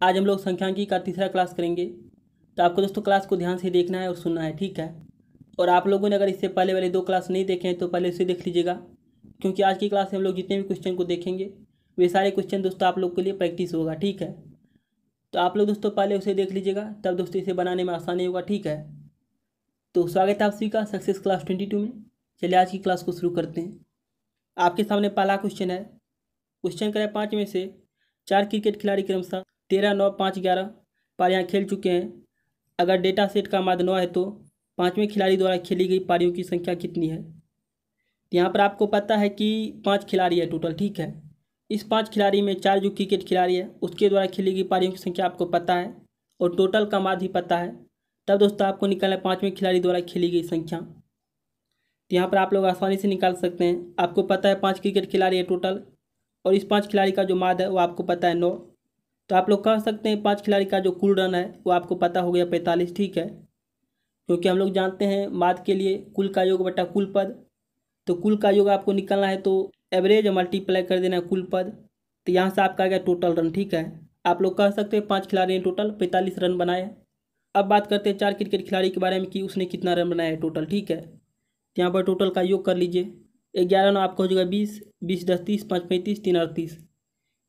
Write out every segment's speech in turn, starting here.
आज हम लोग संख्यांकी का तीसरा क्लास करेंगे। तो आपको दोस्तों क्लास को ध्यान से देखना है और सुनना है, ठीक है? और आप लोगों ने अगर इससे पहले वाले दो क्लास नहीं देखे हैं तो पहले उसे देख लीजिएगा, क्योंकि आज की क्लास में हम लोग जितने भी क्वेश्चन को देखेंगे, वे सारे क्वेश्चन दोस्तों आप लोग के लिए प्रैक्टिस होगा, ठीक है? तो आप लोग दोस्तों पहले उसे देख लीजिएगा, तब दोस्तों इसे बनाने में आसानी होगा, ठीक है? तो स्वागत है आप सभी का सक्सेस क्लास ट्वेंटी टू में। चलिए आज की क्लास को शुरू करते हैं। आपके सामने पहला क्वेश्चन है। क्वेश्चन करें पाँच में से चार क्रिकेट खिलाड़ी क्रमशः। तेरह नौ पाँच ग्यारह पारियाँ खेल चुके हैं। अगर डेटा सेट का नौ है तो पाँचवें खिलाड़ी द्वारा खेली गई पारियों की संख्या कितनी है? यहाँ पर आपको पता है कि पाँच खिलाड़ी है टोटल ठीक है? इस पाँच खिलाड़ी में चार जो क्रिकेट खिलाड़ी है, उसके द्वारा खेली गई पारियों की संख्या आपको पता है और टोटल का भी पता है। तब दोस्तों आपको निकालना है पाँचवें खिलाड़ी द्वारा खेली गई संख्या। तो यहाँ पर आप लोग आसानी से निकाल सकते हैं। आपको पता है पाँच क्रिकेट खिलाड़ी है टोटल और इस पाँच खिलाड़ी का जो माद है वो आपको पता है नौ। तो आप लोग कह सकते हैं पाँच खिलाड़ी का जो कुल रन है, वो आपको पता हो गया पैंतालीस, ठीक है? क्योंकि हम लोग जानते हैं माद के लिए कुल का योग बटा कुल पद। तो कुल का योग आपको निकालना है तो एवरेज मल्टीप्लाई कर देना है कुल पद। तो यहाँ से आपका आ गया टोटल रन ठीक है? आप लोग कह सकते हैं पाँच खिलाड़ी ने टोटल पैंतालीस रन बनाए। अब बात करते हैं चार क्रिकेट खिलाड़ी के बारे में कि उसने कितना रन बनाया है टोटल ठीक है? तो यहाँ पर टोटल का योग कर लीजिए। ग्यारह नौ आपका हो जाएगा बीस बीस दस तीस, पाँच पैंतीस, तीन अड़तीस।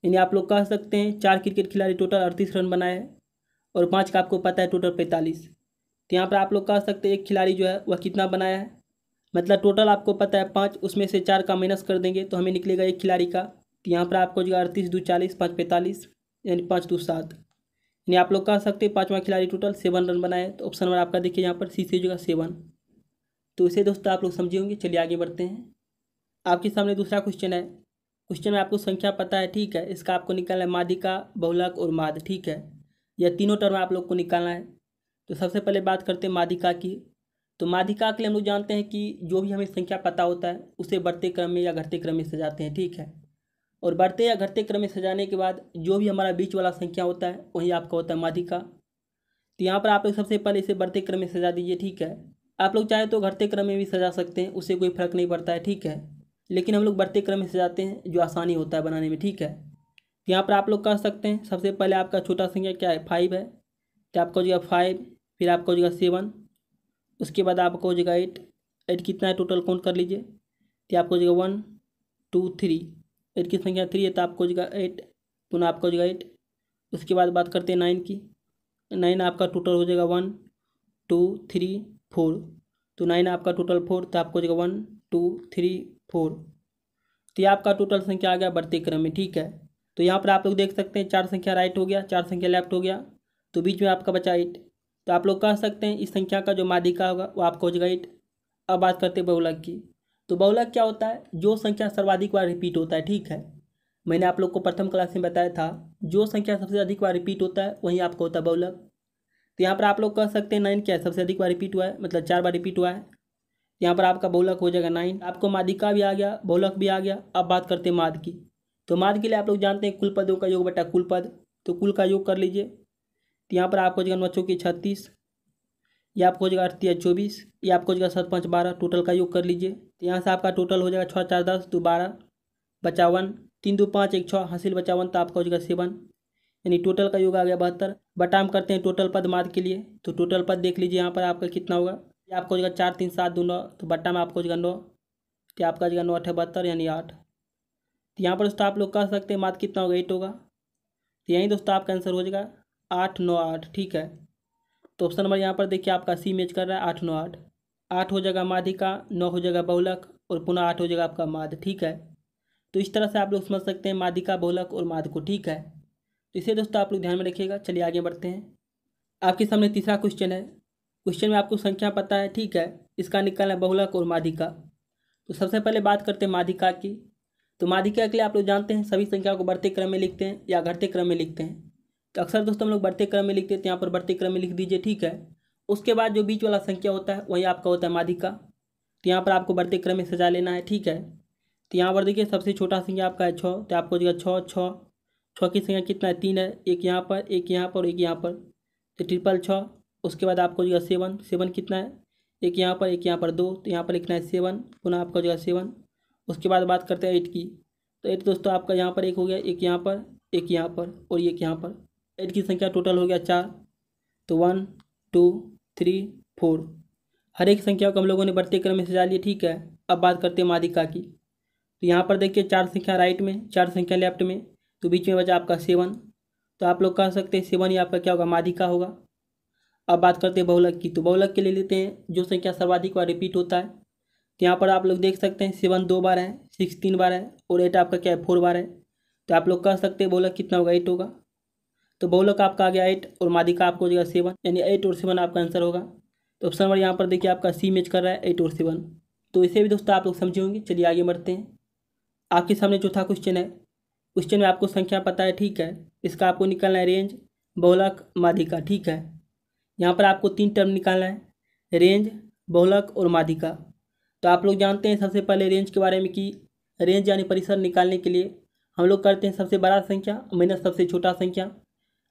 यानी आप लोग कह सकते हैं चार क्रिकेट खिलाड़ी टोटल अड़तीस रन बनाए हैं और पाँच का आपको पता है टोटल पैंतालीस। तो यहाँ पर आप लोग कह सकते हैं एक खिलाड़ी जो है वह कितना बनाया है। मतलब टोटल आपको पता है पाँच, उसमें से चार का माइनस कर देंगे तो हमें निकलेगा एक खिलाड़ी का। तो यहाँ पर आपको जो है अड़तीस दो चालीस, पाँच पैंतालीस, यानी पाँच दो सात। यानी आप लोग कह सकते हैं पाँचवा खिलाड़ी टोटल सेवन रन बनाए तो ऑप्शन नंबर आपका देखिए यहाँ पर सी से जगह सेवन। तो इसे दोस्तों आप लोग समझे होंगे। चलिए आगे बढ़ते हैं। आपके सामने दूसरा क्वेश्चन है। क्वेश्चन में आपको संख्या पता है, ठीक है? इसका आपको निकालना है मादिका बहुलक और माद, ठीक है? यह तीनों टर्म आप लोग को निकालना है। तो सबसे पहले बात करते हैं मादिका की तो मादिका के लिए हम लोग जानते हैं कि जो भी हमें संख्या पता होता है, उसे बढ़ते क्रम में या घटते क्रम में सजाते हैं, ठीक है? और बढ़ते या घटते क्रम में सजाने के बाद जो भी हमारा बीच वाला संख्या होता है, वही आपका होता है मादिका तो यहाँ पर आप लोग सबसे पहले इसे बढ़ते क्रम में सजा दीजिए, ठीक है? आप लोग चाहे तो घटते क्रम में भी सजा सकते हैं, उससे कोई फ़र्क नहीं पड़ता है, ठीक है? लेकिन हम लोग बढ़ते क्रम में सजाते हैं, जो आसानी होता है बनाने में, ठीक है? तो यहाँ पर आप लोग कह सकते हैं। सबसे पहले आपका छोटा संख्या क्या है? फाइव है। तो आपका हो जाएगा फाइव फिर आपका हो जाएगा सेवन उसके बाद आपका हो जाएगा एट एट कितना है? टोटल काउंट कर लीजिए। तो आपको हो जाएगा वन टू थ्री एट की संख्या थ्री है तो आपको हो जाएगा एट पुनः आपका हो जाएगा एट उसके बाद बात करते हैं नाइन की। नाइन आपका टोटल हो जाएगा वन टू थ्री फोर तो नाइन आपका टोटल फोर तो आपको हो जाएगा वन टू थ्री फोर। तो ये आपका टोटल संख्या आ गया बढ़ते क्रम में, ठीक है? तो यहाँ पर आप लोग देख सकते हैं चार संख्या राइट हो गया, चार संख्या लेफ़्ट हो गया तो बीच में आपका बचा एट तो आप लोग कह सकते हैं इस संख्या का जो मादिका होगा वो आपका हो जाएगा एट अब बात करते हैं बहुलक की। तो बहुलक क्या होता है? जो संख्या सर्वाधिक बार रिपीट होता है, ठीक है? मैंने आप लोग को प्रथम क्लास में बताया था, जो संख्या सबसे अधिक बार रिपीट होता है, वही आपका होता है बहुलक। तो यहाँ पर आप लोग कह सकते हैं नाइन क्या है? सबसे अधिक बार रिपीट हुआ है मतलब चार बार रिपीट हुआ है। यहाँ पर आपका बहुलक हो जाएगा नाइन। आपको मादिका भी आ गया बहुलक भी आ गया। अब बात करते हैं माद की। तो माद के लिए आप लोग जानते हैं कुल पदों का योग बेटा कुल पद। तो कुल का योग कर लीजिए। तो यहाँ पर आपको हो जाएगा नौ चौकी छत्तीस। या आपको हो जाएगा अड़तीस चौबीस। या आपको हो जाएगा सात, पाँच, बारह। टोटल का योग कर लीजिए। तो यहाँ से आपका टोटल हो जाएगा छः, चार, दस, दो, बारह बचावन तीन, दो, पाँच, एक, छः, हासिल बचावन तो आपका हो जाएगा सेवन। यानी टोटल का योग आ गया बहत्तर। बटाम करते हैं टोटल पद माद के लिए। तो टोटल पद देख लीजिए यहाँ पर आपका कितना होगा। ये आपको हो जाएगा चार, तीन, सात दो नौ तो बट्टा में आपको हो जाएगा नौ तो आपका जाएगा नौ अठे बहत्तर यानी आठ। तो यहाँ पर दोस्तों आप लोग कह सकते हैं मात कितना होगा? एट होगा। तो यहीं दोस्तों आपका आंसर हो जाएगा आठ, नौ, आठ, ठीक है? तो ऑप्शन नंबर यहाँ पर देखिए, आपका सी मैच कर रहा है, आठ, नौ, आठ। आठ हो जाएगा माधिका नौ हो जाएगा बहुलक, और पुनः आठ हो जाएगा आपका माध, ठीक है? तो इस तरह से आप लोग समझ सकते हैं माधिका बहुलक और माध को, ठीक है? तो इसे दोस्तों आप लोग ध्यान में रखिएगा। चलिए आगे बढ़ते हैं। आपके सामने तीसरा क्वेश्चन है। क्वेश्चन में आपको संख्या पता है, ठीक है? इसका निकालना है बहुलक और माधिका। तो सबसे पहले बात करते हैं माधिका की। तो माधिका के लिए आप लोग जानते हैं, सभी संख्या को बढ़ते क्रम में लिखते हैं या घटते क्रम में लिखते हैं। तो अक्सर दोस्तों हम लोग बढ़ते क्रम में लिखते हैं तो यहाँ पर बढ़ते क्रम में लिख दीजिए, ठीक है? उसके बाद जो बीच वाला संख्या होता है, वही आपका होता है माधिका। तो यहाँ पर आपको बढ़ते क्रम में सजा लेना है, ठीक है? तो यहाँ पर देखिए, सबसे छोटा संख्या आपका है छः तो आपको जगह छः छः। छः की संख्या कितना है? तीन है, एक यहाँ पर, एक यहाँ पर, एक यहाँ पर। तो ट्रिपल छः। उसके बाद आपको जो है सेवन सेवन कितना है? एक यहाँ पर, एक यहाँ पर दो तो यहाँ पर लिखना है सेवन, पुनः आपका जो है सेवन। उसके बाद बात करते हैं एट की। तो एट दोस्तों आपका यहाँ पर एक हो गया, एक यहाँ पर, एक यहाँ पर और एक यहाँ पर। एट की संख्या टोटल हो गया चार। तो वन, टू, थ्री, फोर। हर एक संख्या को हम लोगों ने बढ़ते क्रम में सजा लिया, ठीक है? अब बात करते हैं मादिका की। तो यहाँ पर देखिए चार संख्या राइट में, चार संख्या लेफ़्ट में। तो बीच में बचा आपका सेवन। तो आप लोग कह सकते हैं सेवन ही आपका क्या होगा? मादिका होगा। अब बात करते हैं बहुलक की। तो बहुलक के लिए लेते हैं, जो संख्या सर्वाधिक बार रिपीट होता है। तो यहाँ पर आप लोग देख सकते हैं सेवन दो बार है सिक्स तीन बार है, और एट आपका क्या है फोर बार है। तो आप लोग कह सकते हैं बहुलक कितना होगा एट होगा। तो बहुलक आपका आ गया एट और मादिका आपको हो जाएगा सेवन यानी एट और सेवन आपका आंसर होगा। तो ऑप्शन नंबर यहाँ पर देखिए, आपका सी मैच कर रहा है एट और सेवन तो इसे भी दोस्तों आप लोग समझे होंगे। चलिए आगे बढ़ते हैं। आपके सामने चौथा क्वेश्चन है। क्वेश्चन में आपको संख्या पता है, ठीक है। इसका आपको निकलना है रेंज बहुलक, मादिका, ठीक है। यहाँ पर आपको तीन टर्म निकालना है रेंज बहुलक और माधिका तो आप लोग जानते हैं सबसे पहले रेंज के बारे में कि रेंज यानी परिसर निकालने के लिए हम लोग करते हैं सबसे बड़ा संख्या माइनस सबसे छोटा संख्या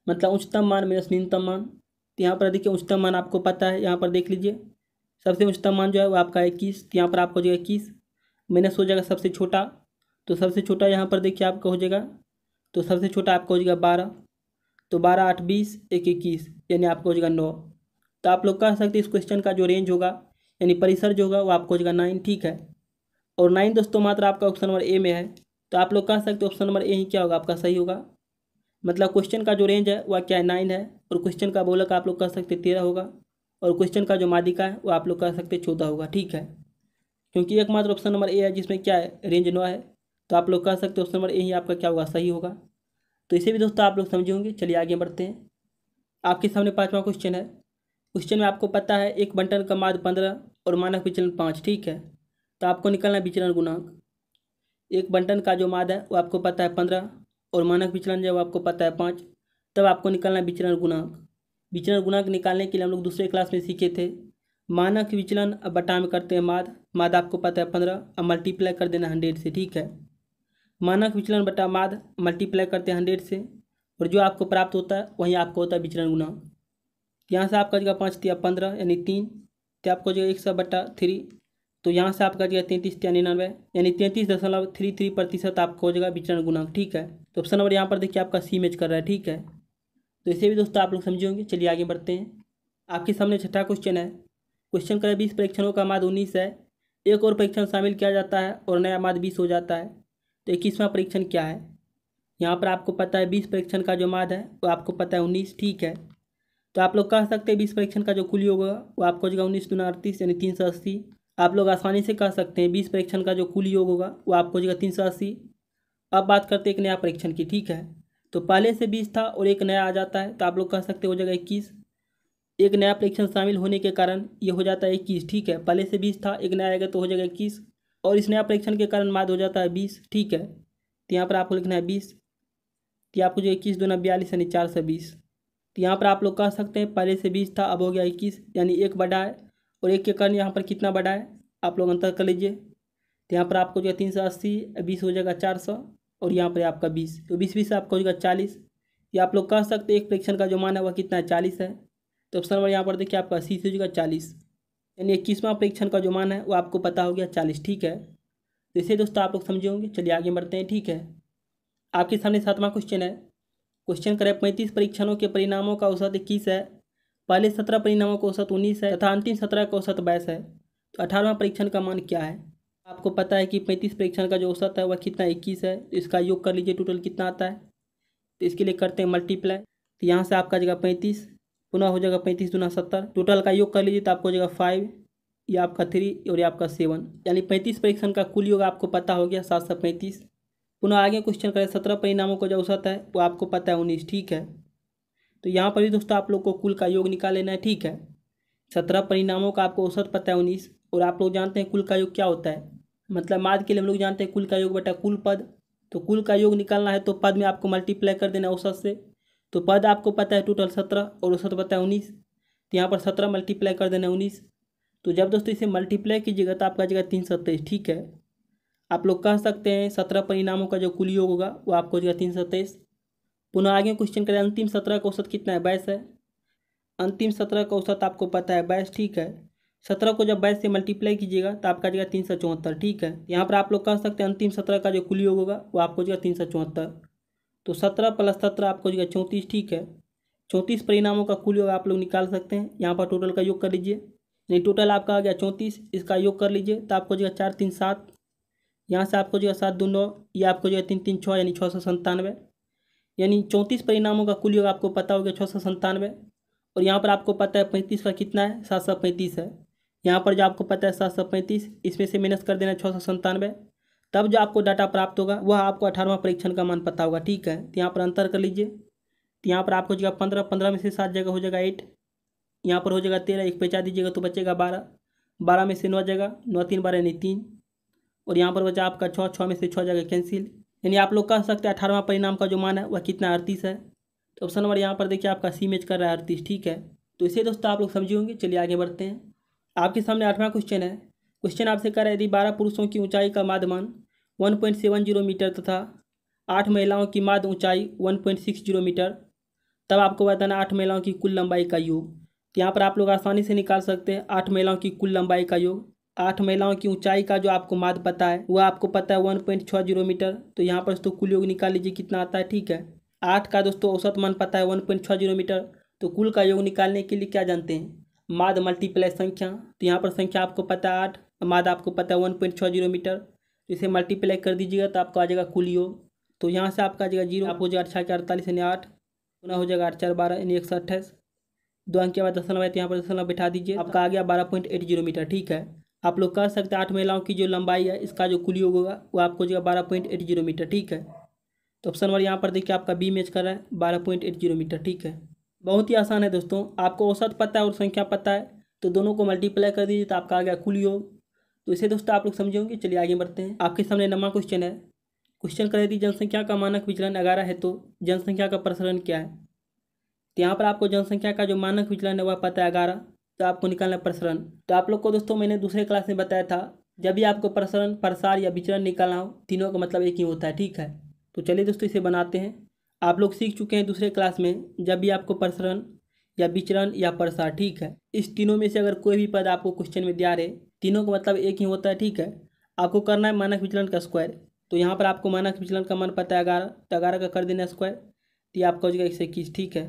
मतलब उच्चतम मान माइनस न्यूनतम मान। तो यहाँ पर देखिए उच्चतम मान आपको पता है, यहाँ पर देख लीजिए। सबसे उच्चतम मान जो है वो आपका इक्कीस तो यहाँ पर आपको हो जाएगा इक्कीस। माइनस हो जाएगा सबसे छोटा तो सबसे छोटा यहाँ पर देखिए आपका हो जाएगा तो सबसे छोटा आपका हो जाएगा बारह। तो बारह, आठ, बीस, एक, इक्कीस, यानी आपको हो जाएगा नौ। तो आप लोग कह सकते हैं इस क्वेश्चन का जो रेंज होगा, यानी परिसर जो होगा, वो आपको हो जाएगा नाइन ठीक है? और नाइन दोस्तों मात्र आपका ऑप्शन नंबर ए में है। तो आप लोग कह सकते ऑप्शन नंबर ए ही क्या होगा, आपका सही होगा। मतलब क्वेश्चन का जो रेंज है वह क्या है नाइन है? और क्वेश्चन का बोलक आप लोग कह सकते तेरह होगा। और क्वेश्चन का जो मादिका है, वो आप लोग कह सकते चौदह होगा, ठीक है? क्योंकि एकमात्र ऑप्शन नंबर ए है, जिसमें क्या है? रेंज नौ है। तो आप लोग कह सकते ऑप्शन नंबर ए ही आपका क्या होगा, सही होगा। तो इसे भी दोस्तों आप लोग समझे होंगे। चलिए आगे बढ़ते हैं। आपके सामने पाँचवा क्वेश्चन है। क्वेश्चन में आपको पता है, एक बंटन का माद पंद्रह और मानक विचलन पाँच, ठीक है? तो आपको निकलना है विचलन गुणांक। एक बंटन का जो माद है, वो आपको पता है पंद्रह और मानक विचलन जो आपको पता है पाँच। तब आपको निकालना है विचलन गुणांक। विचलन गुणांक निकालने के लिए हम लोग दूसरे क्लास में सीखे थे। मानक विचलन बटा में करते हैं माद माद आपको पता है पंद्रह, अब मल्टीप्लाई कर देना हंड्रेड से, ठीक है? मानक विचलन बटा माद मल्टीप्लाई करते हैं हंड्रेड से, और जो आपको प्राप्त होता है, वहीं आपको होता है विचलन गुणांक यहाँ से आपका जगह पाँच दिया पंद्रह, यानी तीन। तो आपको जो एक सौ बटा थ्री तो यहाँ से आपका जगह तैंतीस या निन्यानवे। यानी तैंतीस दशमलव थ्री थ्री प्रतिशत आपको हो जाएगा विचरण गुणांक ठीक है? तो ऑप्शन नंबर यहाँ पर देखिए, आपका सी मैच कर रहा है, ठीक है? तो इसे भी दोस्तों आप लोग समझेंगे चलिए आगे बढ़ते हैं। आपके सामने छठा क्वेश्चन है। क्वेश्चन करें बीस परीक्षणों का माद उन्नीस है। एक और परीक्षण शामिल किया जाता है, और नया माद बीस हो जाता है। तो इक्कीसवां परीक्षण क्या है? यहाँ पर आपको पता है बीस परीक्षण का जो माद है, वो आपको पता है उन्नीस, ठीक है? तो आप लोग कह सकते हैं बीस परीक्षण का जो कुल योग होगा, वो आपको हो जाएगा उन्नीस दूना अड़तीस, यानी तीन सौ अस्सी। आप लोग आसानी से कह सकते हैं बीस परीक्षण का जो कुल योग होगा, वो आपको हो जाएगा तीन सौ अस्सी। अब बात करते हैं एक नया परीक्षण की, ठीक है? तो पहले से बीस था और एक नया आ जाता है तो आप लोग कह सकते हो जाएगा इक्कीस। एक नया परीक्षण शामिल होने के कारण ये हो जाता है इक्कीस, ठीक है? पहले से बीस था, एक नया आएगा तो हो जाएगा इक्कीस। और इस नया परीक्षण के कारण माद हो जाता है बीस, ठीक है। तो यहाँ पर आपको लिखना है बीस। तो आपको जो इक्कीस दो बयालीस यानी चार सौ बीस। तो यहाँ पर आप लोग कह सकते हैं पहले से बीस था, अब हो गया इक्कीस, यानी एक बढ़ा है। और एक के कारण यहाँ पर कितना बढ़ा है, आप लोग अंतर कर लीजिए। तो यहाँ पर आपको जो है तीन सौ अस्सी, बीस हो जाएगा चार सौ और यहाँ पर आपका बीस। तो बीस बीस आपका हो जाएगा चालीस। या आप लोग कह सकते हैं एक परीक्षण का जो मान है वह कितना है, चालीस है। तो ऑप्शन नंबर यहाँ पर देखिए आपका अस्सी से हो जाएगा चालीस। यानी इक्कीसवां परीक्षण का जो मान है, वो आपको पता हो गया, चालीस, ठीक है? तो इसे दोस्तों आप लोग समझे होंगे। चलिए आगे बढ़ते हैं, ठीक है? आपके सामने सातवां क्वेश्चन है। क्वेश्चन करें, पैंतीस परीक्षणों के परिणामों का औसत इक्कीस है। पहले सत्रह परिणामों का औसत उन्नीस है तथा अंतिम सत्रह का औसत बाईस है। तो अठारहवां परीक्षण का मान क्या है? आपको पता है कि पैंतीस परीक्षण का जो औसत है, वह कितना इक्कीस है? तो इसका योग कर लीजिए, टोटल कितना आता है? तो इसके लिए करते हैं मल्टीप्लाई। तो यहाँ से आपका जगह पैंतीस। पुनः हो जाएगा पैंतीस दुना सत्तर। टोटल का योग कर लीजिए तो आपको हो जाएगा फाइव ये आपका थ्री और ये आपका सेवन यानी पैंतीस परीक्षण का कुल योग आपको पता हो गया सात सौ पैंतीस। पुनः आगे क्वेश्चन करें, सत्रह परिणामों का जो औसत है, वो आपको पता है उन्नीस, ठीक है? तो यहाँ पर भी दोस्तों आप लोग को कुल का योग निकाल लेना है, ठीक है? सत्रह परिणामों का आपको औसत पता है उन्नीस और आप लोग जानते हैं कुल का योग क्या होता है। मतलब माद के लिए हम लोग जानते हैं कुल का योग बेटा कुल पद। तो कुल का योग निकालना है तो पद में आपको मल्टीप्लाई कर देना औसत से। तो पद आपको पता है टोटल सत्रह और औसत पता है उन्नीस। तो यहाँ पर सत्रह मल्टीप्लाई कर देना उन्नीस। तो जब दोस्तों इसे मल्टीप्लाई कीजिएगा तो आपका जगह तीन सौ तेईस, ठीक है? आप लोग कह सकते हैं सत्रह परिणामों का जो कुल योग होगा वो आपको हो जाएगा तीन सौ तेईस। पुनः आगे क्वेश्चन करें, अंतिम सत्रह का औसत कितना है? बाईस है। अंतिम सत्रह का औसत आपको पता है बाईस, ठीक है? सत्रह को जब बाईस से मल्टीप्लाई कीजिएगा तो आपका जाएगा तीन सौ चौहत्तर, ठीक है? यहाँ पर आप लोग कह सकते हैं अंतिम सत्रह का जो कुल योग होगा वो आपको जाएगा तीन सौ चौहत्तर। तो सत्रह प्लस सत्रह आपको जाएगा चौंतीस, ठीक है? चौंतीस परिणामों का कुल योग आप लोग निकाल सकते हैं। यहाँ पर टोटल का योग कर लीजिए। यानी टोटल आपका आ गया चौंतीस, इसका योग कर लीजिए तो आपको जो है चार, तीन, सात। यहाँ से आपको जो है सात, दो, नौ, ये आपको जो है तीन तीन छः यानी छः सौ संतानवे। यानी चौंतीस परिणामों का कुल योग आपको पता हो गया छः सौ संतानवे। और यहाँ पर आपको पता है पैंतीस का कितना है? सात सौ पैंतीस है। यहाँ पर जो आपको पता है सात सौ पैंतीस, इसमें से माइनस कर देना छः सौ संतानवे। तब जो आपको डाटा प्राप्त होगा, वह आपको अठारहवां परीक्षण का मान पता होगा, ठीक है? तो यहाँ पर अंतर कर लीजिए। तो यहाँ पर आपको हो जाएगा पंद्रह पंद्रह में से सात जगह हो जाएगा एट यहाँ पर हो जाएगा तेरह, एक बचा दीजिएगा तो बचेगा बारह। बारह में से नौ जगह नौ तीन, बारह यानी तीन। और यहाँ पर बचा आपका छः छः में से छः जगह कैंसिल यानी आप लोग कह सकते हैं अठारहवा परिणाम का जो मान है, वह कितना अड़तीस है। तो ऑप्शन नंबर यहाँ पर देखिए, आपका सी मैच कर रहा है अड़तीस, ठीक है? तो इसे दोस्तों आप लोग समझे होंगे। चलिए आगे बढ़ते हैं। आपके सामने आठवां क्वेश्चन है। क्वेश्चन आपसे कह रहा है, यदि बारह पुरुषों की ऊंचाई का माध्यमान one point seven zero metre तथा आठ महिलाओं की माध्य ऊंचाई one point six zero metre. तब आपको बताना आठ महिलाओं की कुल लंबाई का योग। तो यहाँ पर आप लोग आसानी से निकाल सकते हैं आठ महिलाओं की कुल लंबाई का योग। आठ महिलाओं की ऊंचाई का जो आपको माद पता है, वह आपको पता है वन पॉइंट छः ज़ीरो मीटर। तो यहाँ पर दोस्तों कुल योग निकाल लीजिए, कितना आता है, ठीक है? आठ का दोस्तों औसत मान पता है वन पॉइंट छः ज़ीरो मीटर। तो कुल का योग निकालने के लिए क्या जानते हैं? माद मल्टीप्लाई संख्या। तो यहाँ पर संख्या आपको पता है आठ माद आपको पता है वन पॉइंट छः ज़ीरो मीटर। तो इसे मल्टीप्लाई कर दीजिएगा तो आपको आ जाएगा कुल योग तो यहाँ से आपका आ जाएगा ज़ीरो, आप हो जाएगा अठारह के अड़तालीस यानी आठ पुनः हो जाएगा आठ, चार, बारह, यानी एक सौ अट्ठाईस। दो अंक के बाद दशमलव है तो यहाँ पर दशमलव बैठा दीजिए। आपका आ गया बारह पॉइंट एट ज़ीरो मीटर, ठीक है? आप लोग कह सकते हैं आठ महिलाओं की जो लंबाई है, इसका जो कुल योग होगा, वो आपको जो बारह पॉइंट एट ज़ीरो मीटर, ठीक है? तो ऑप्शन नंबर यहाँ पर देखिए, आपका बी मैच कर रहा है, बारह पॉइंट एट ज़ीरो मीटर, ठीक है? बहुत ही आसान है दोस्तों, आपको औसत पता है और संख्या पता है तो दोनों को मल्टीप्लाई कर दीजिए तो आपका आ गया कुल योग तो इसे दोस्तों आप लोग समझे होंगे, चलिए आगे बढ़ते हैं। आपके सामने नमा क्वेश्चन है। क्वेश्चन कर यदि जनसंख्या का मानक विचलन ग्यारह है तो जनसंख्या का प्रसरण क्या है? तो यहाँ पर आपको जनसंख्या का जो मानक विचलन है, वह पता है ग्यारह। तो आपको निकालना है प्रसरण। तो आप लोग को दोस्तों, मैंने दूसरे क्लास में बताया था, जब भी आपको प्रसरण, प्रसार या विचरण निकालना हो, तीनों का मतलब एक ही होता है, ठीक है? तो चलिए दोस्तों, इसे बनाते हैं। आप लोग सीख चुके हैं दूसरे क्लास में, जब भी आपको प्रसरण या विचरण या प्रसार, ठीक है? इस तीनों में से अगर कोई भी पद आपको क्वेश्चन में दिया रहे तीनों का मतलब एक ही होता है, ठीक है? आपको करना है मानक विचलन का स्क्वायर तो यहाँ पर आपको मानक विचलन का मान पता है, ग्यारह तो ग्यारह का कर देना स्क्वायर तो ये आपका हो जाएगा एक सौ इक्कीस, ठीक है?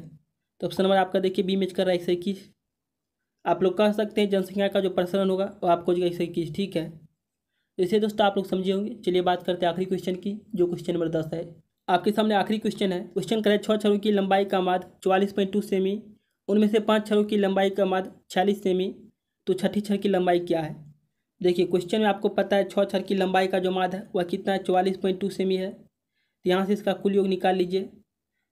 तो ऑप्शन नंबर आपका देखिए बी मैच कर रहा है एक सौ इक्कीस। आप लोग कह सकते हैं जनसंख्या का जो प्रसरण होगा, वो आपको जो एक सौ इक्कीस, ठीक है? इसे दोस्तों, आप लोग समझे होंगे। चलिए बात करते हैं आखिरी क्वेश्चन की, जो क्वेश्चन नंबर दस है। आपके सामने आखिरी क्वेश्चन है। क्वेश्चन करें छः छरों की लंबाई का माद चौवालीस पॉइंट टू सेमी उनमें से पाँच छरों की लंबाई का माद छियालीस सेमी तो छठी छर की लंबाई क्या है? देखिए क्वेश्चन में आपको पता है छः छर की लंबाई का जो माद है, वह कितना है? चौवालीस पॉइंट टू सेमी है। तो यहाँ से इसका कुल योग निकाल लीजिए।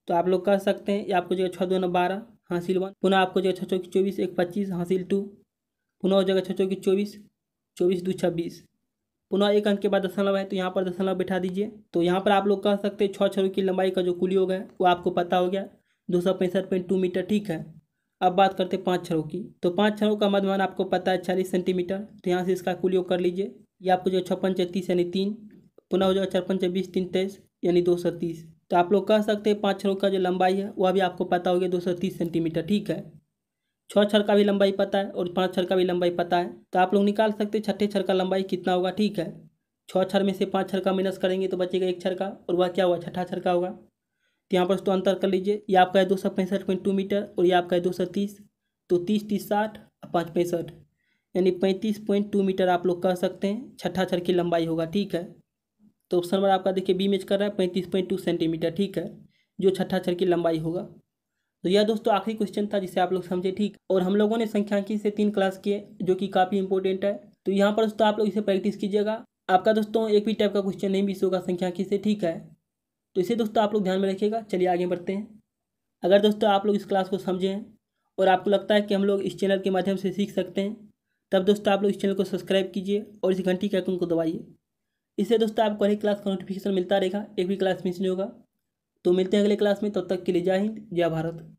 तो आप लोग कह सकते हैं, ये आपको जगह छः दो नौ बारह, हासिल वन। पुनः आपको जगह छः चौकी चौबीस, एक पच्चीस, हासिल टू पुनः हो जाएगा छः चौकी चौबीस चौबीस दो छब्बीस। पुनः एक अंक के बाद दशमलव है तो यहाँ पर दशमलव बैठा दीजिए। तो यहाँ पर आप लोग कह सकते हैं छः छरों की लंबाई का जो कुल योग है, वो आपको पता हो गया। दो सौ पैंसठ पॉइंट टू मीटर, ठीक है? अब बात करते हैं पाँच छरों की। तो पाँच छरों का मध्यमान आपको पता है चालीस सेंटीमीटर। तो यहाँ से इसका कुल योग कर लीजिए। ये आपको जो छप्पन, छत्तीस यानी तीन, पुनः हो जाएगा छप्पन, छब्बीस, तीन, तेईस यानी दो सौ तीस। तो आप लोग कह सकते हैं पाँच छरों का जो लंबाई है, वह भी आपको पता हो गया दो सौ तीस सेंटीमीटर, ठीक है? छः छर का भी लंबाई पता है और पाँच छर का भी लंबाई पता है। तो आप लोग निकाल सकते हैं छठे छर का लंबाई कितना होगा, ठीक है? छः छर में से पाँच छर का माइनस करेंगे तो बचेगा एक छर का और वह क्या हुआ छठा छर का होगा। तो यहाँ पर तो अंतर कर लीजिए। ये आपका है दो सौ पैंसठ पॉइंट टू मीटर और ये आपका है दो सौ तीस। तो तीस तीस, साठ और पाँच पैंसठ। यानी पैंतीस पॉइंट टू मीटर आप लोग कह सकते हैं। छठा छर की लंबाई होगा, ठीक है? तो ऑप्शन नंबर आपका देखिए, बी मैच कर रहा है, पैंतीस पॉइंट टू सेंटीमीटर, ठीक है? जो छठा अक्षर की लंबाई होगा। तो यह दोस्तों आखिरी क्वेश्चन था जिसे आप लोग समझे, ठीक? और हम लोगों ने संख्यांकी से तीन क्लास किए, जो कि काफ़ी इंपॉर्टेंट है। तो यहाँ पर दोस्तों आप लोग इसे प्रैक्टिस कीजिएगा। आपका दोस्तों एक भी टाइप का क्वेश्चन नहीं मिस होगा संख्यांकी से, ठीक है? तो इसे दोस्तों आप लोग ध्यान में रखिएगा। चलिए आगे बढ़ते हैं। अगर दोस्तों आप लोग इस क्लास को समझें और आपको लगता है कि हम लोग इस चैनल के माध्यम से सीख सकते हैं, तब दोस्तों आप लोग इस चैनल को सब्सक्राइब कीजिए और इस घंटी के आइकन को दबाइए। इससे दोस्तों आपको हर एक क्लास का नोटिफिकेशन मिलता रहेगा, एक भी क्लास मिस नहीं होगा। तो मिलते हैं अगले क्लास में, तब तक के लिए जय हिंद, जय भारत।